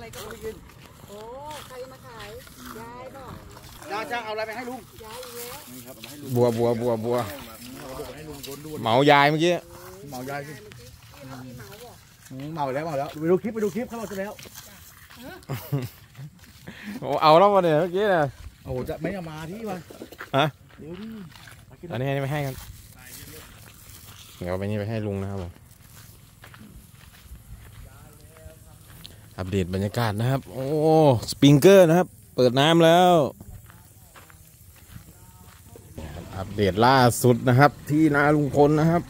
อะไรก็ไม่กินโอ้ใครมาขายยายบอกจ้าจ้าเอาอะไรไปให้ลุงยายอีกแล้วนี่ครับเอามาให้ลุงบัวบัวบัวบัวเอาไปให้ลุงโดนดูเหมายายเมื่อกี้เหมายายสิพี่เหมาบอกอืมเหมาแล้วเหมาแล้วไปดูคลิปไปดูคลิปเขาเราจะแล้วโอ้เอาแล้ววะเนี่ยเมื่อกี้เนี่ยโอ้โหจะไม่เอามาที่วะฮะเดี๋ยวดิไปกินอันนี้อันนี้ไปให้กันเดี๋ยวเอาไปนี่ไปให้ลุงนะครับผม อัปเดตบรรยากาศนะครับ โอ้ สปริงเกอร์นะครับ เปิดน้ำแล้ว อัปเดตล่าสุดนะครับ ที่นาลุงพลนะครับ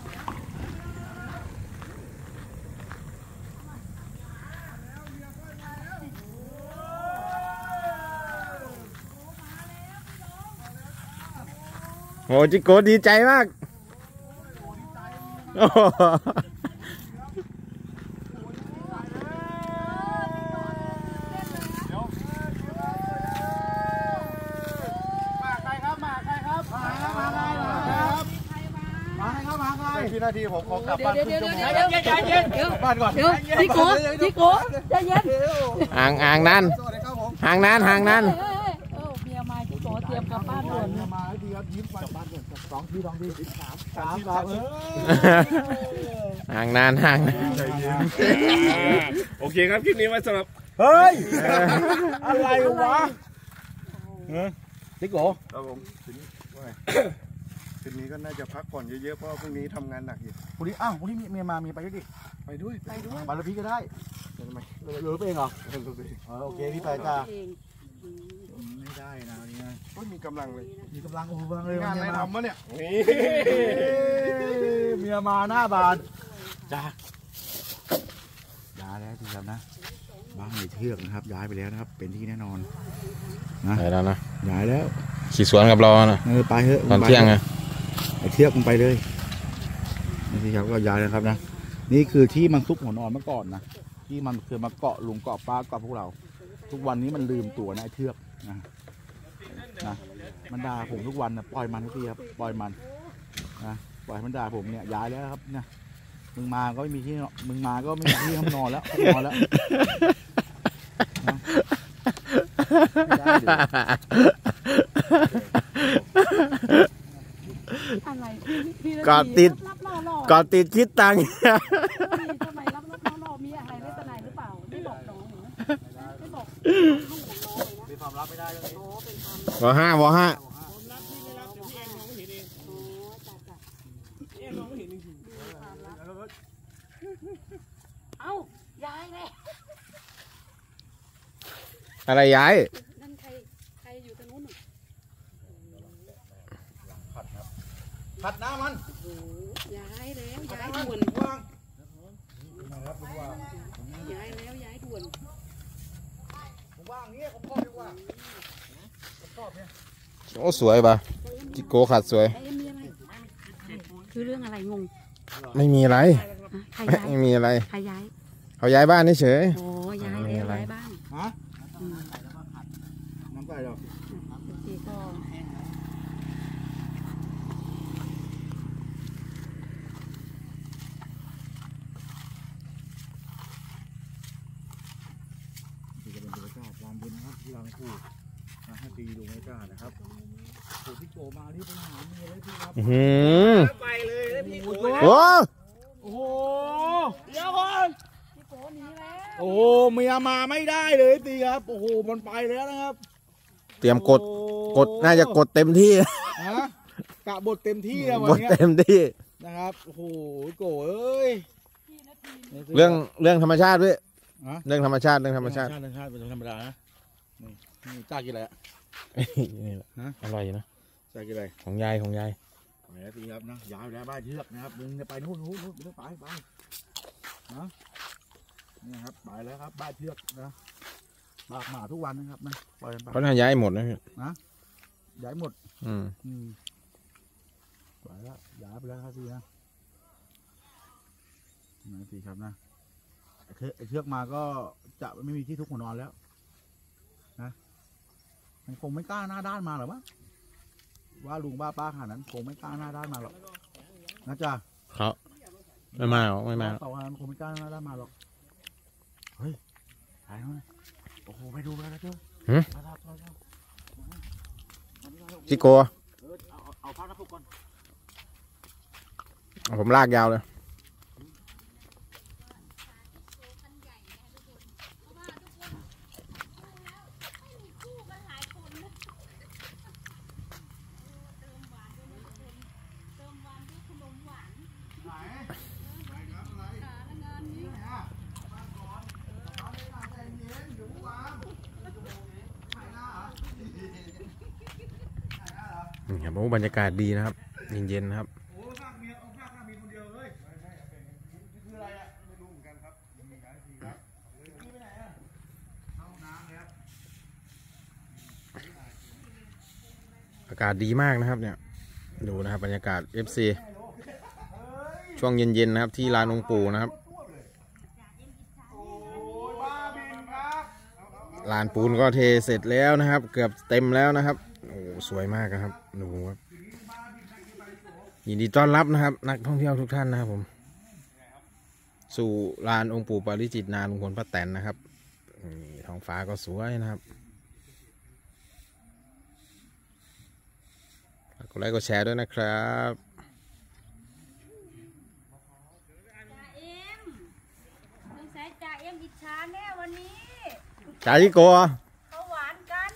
โอ้จิโกดีใจมากโอ้โห มาใครครับมาใครครับมาใครครับมาใครครับมาใครครับมาใครพี่ นาทีผมขอกลับบ้านเดี๋ยวครึ่เดี๋งยวชั่วเดี๋ยวโมงเดี๋ยวเดี๋ยวเดี๋ยวกลับบ้านก่อนเดี๋ยวจิโก้จิโก้ใจเย็นห่างห่างนั้นสวัสดีครับผมห่างนั้นห่างนั้นเฮ้ยเฮ้ยเออเมียมาจิโก้เตรียมกลับบ้านด่วนมามาให้ดีครับยิ้มไปกลับบ้านก่อนสองทีสองทีสามสามสามเออห่างนานห่างนานโอเคครับคลิปนี้ไว้สำหรับเฮ้ยอะไรวะติ๊กโกครับผมทีนี้ว่าไง คืนนี้ก็น่าจะพักผ่อนเยอะๆเพราะว่าพรุ่งนี้ทำงานหนักอยู่พรุ่งนี้อ้าวพรุ่งนี้เมียมามีไปด้วยดิไปด้วยไปด้วย ไปแล้วพี่ก็ได้เห็นไหมหรือไปเองเหรอเออโอเคพี่ไปจ้าเองไม่ได้นะวันนี้นะโอ้ยมีกำลังเลยมีกำลังโอ้โหกำลังเลยงานอะไรเมียมาทำมะเนี่ยเมียมาหน้าบานจ้าย้ายแล้วทีครับนะ บ้านในเทือกนะครับ ย้ายไปแล้วนะครับ เป็นที่แน่นอน ไปแล้วนะย้ายแล้วขี่สวนกับเรานะเออไปเถอะ ตอนเที่ยงไงไอ เทือกมันไปเลยนี่ครับก็ย้ายแล้วครับนะ นี่คือที่มันซุกหัวนอนเมื่อก่อนนะที่มันเคยมาเกาะลุงเกาะป้าเกาะพวกเรา ทุกวันนี้มันลืมตัวนะไอเทือกนะนะมันด่าผมทุกวันนะปล่อยมันทุกทีครับปล่อยมันนะปล่อยมันด่าผมเนี่ยย้ายแล้วครับเนี่ยมึงมาก็ไม่มีที่มึงมาก็ไม่มีที่นอนแล้วนอนแล้วนะไม่ได้เดี๋ยว อะไรพี่พี่ กอดติดรับล่อล่อก่อนติดคิดตังค์พี่ทำไมรับรับล่อล่อมีอะไรไม่เป็นไรหรือเปล่าไม่บอกน้องเหรอไม่บอกลูกของน้องเลยนะเป็นความลับไม่ได้เลยโอ้เป็นความวอห้าวอห้าโอ้จ้ะจ้ะเอ้าย้ายเลยอะไรย้าย นั่นใครใครอยู่ตรงนู้นน่ะ ผัดน้ำมันโอ้ย้ายแล้วย้ายด่วนวางย้ายแล้วย้ายด่วนผมว่างเงี้ยผมพ่อดีกว่าโอ้สวยป่ะจิโกขัดสวยไอ้มีอะไรคือเรื่องอะไรงง ไม่มีอะไรอะใครย้ายไม่มีอะไรใครย้ายเขาย้ายบ้านเฉยโอ้ย้ายไม่มีแล้วอะไรย้ายบ้านฮะอืมน้ำใส่หรอโอเคก็ นี่จะเป็นบรรยากาศยามเย็นนะครับที่เราคู่นะให้ ตีดูบรรยากาศนะครับโอ้พี่โจมาที่ไปหาเมียเลยพี่ครับๆอื้อหือไปเลยนะพี่โอ้โอ้โหเดี๋ยวก่อนพี่โกหนีแล้วโอ้โหเมียมาไม่ได้เลยตีครับโอ้โหมันไปแล้วนะครับ เตรียมกดกดน่าจะกดเต็มที่ฮะกะบทเต็มที่อะวันกดเนี้ยเต็มที่ นะครับโอ้โหโกเอ้ยเรื่องเรื่องธรรมชาติด้วยฮะเรื่องธรรมชาติเรื่องธรรมชาติธรรมชาติเป็นธรรมดานะนี่นี่จ้ากินอะไรอะ นี่แหละฮะ อร่อยนะจ้ากินอะไรของยายของยายไปแล้วตีครับนะย้ายไปแล้วบ้านเชือกนะครับมึงจะไปนู่นนู่นนู่นไม่ต้องไปไปนะนี่ครับไปแล้วครับบ้านเชือกนะบากหมาทุกวันนะครับนะปล่อยมันไปเขาน่าย้ายหมดนะพี่ย้ายหมด อืมอืมไปแล้วย้ายไปแล้วครับพี่นะนะตีครับนะไอ้เชือกไอ้เชือกมาก็จะไม่มีที่ทุกข์หัวนอนแล้วนะ มันคงไม่กล้าหน้าด้านมาหรอกมั้งว่าลุงบ้าป้าขนาดนั้นคงไม่กล้าหน้าด้านมาหรอกนะจ๊ะเขาไม่มาหรอกไม่มาหรอกเต่าอันคงไม่กล้าหน้าด้านมาหรอกเฮ้ยถ่ายหน่อยโอ้โหไปดูไปแล้วเจ้าหืมมาแล้วมาแล้วจิโกเออเอาเอาเอาผ้าหน้าปกก่อนผมลากยาวเลย นี่ครับโอ้บรรยากาศดีนะครับ เย็นๆนะครับอากาศดีมากนะครับเนี่ยดูนะครับบรรยากาศ FC ช่วงเย็นๆนะครับที่ลานองปูนะครับลานปูนก็เทเสร็จแล้วนะครับ เกือบเต็มแล้วนะครับโอ้สวยมากครับ ดูครับยินดีต้อนรับนะครับ นักท่องเที่ยวทุกท่านนะครับผม สู่ลานองค์ปู่ปาริจิตนาลุงพลป้าแตนนะครับนี่ท้องฟ้าก็สวยนะครับฝากกดไลค์กดแชร์ด้วยนะครับจ่าเอ็มสงสัยจ่าเอ็มอิจฉาแน่วันนี้จ่าจิโกะเขาหวานกัน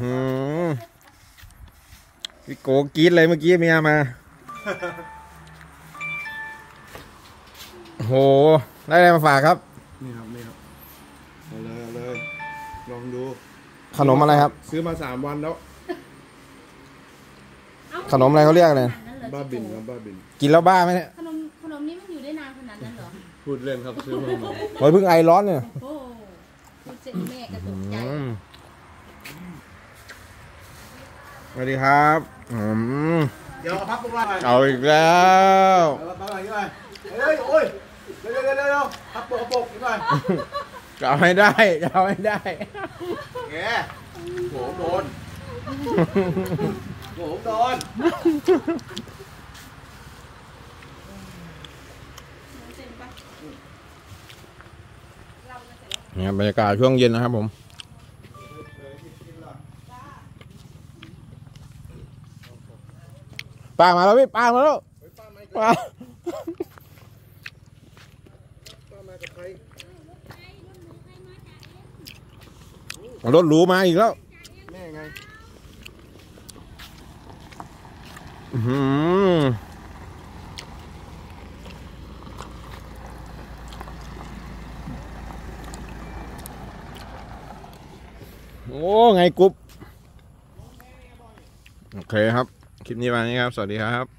หืม พี่โกกรีดเลยเมื่อกี้เมียมาโอ้โห ได้อะไรมาฝากครับ นี่ครับนี่ครับเอาเลยเอาเลยลองดูขนมอะไรครับ ซื้อมาสามวันแล้วขนมอะไรเขาเรียกอะไรบ้าบินครับบ้าบิน กินแล้วบ้าไหมเนี่ยขนมขนมนี้มันอยู่ได้นานขนาดนั้นเหรอพูดเล่นครับซื้อมาใหม่ โอ้ยเพิ่งไอร้อนเนี่ย โอ้คุณเจ๊แม่กระตกใจ อืม สวัสดีครับอืมเดี๋ยวเอาพับพวกเราหน่อยเอาอีกแล้วเอาพับหน่อยนี่หน่อยเฮ้ยโอ้ยเร็วเร็วเร็วเร็วพับปกเอาปกนี่หน่อยจะเอาให้ได้จะเอาให้ได้แกโหโดนโหโดนนี่ครับบรรยากาศช่วงเย็นนะครับผม ป้ามาแล้วพี่ป้ามาแล้วป้ารถหรูมาอีกแล้วแม่ไงอื้อหือโอ้ ไงกุ๊บ โอเคครับ คลิปนี้วันนี้ครับ สวัสดีครับ